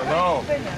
Oh, no.